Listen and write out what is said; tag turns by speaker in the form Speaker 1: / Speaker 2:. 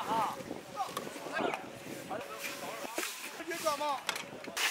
Speaker 1: 啊！走，来，赶紧走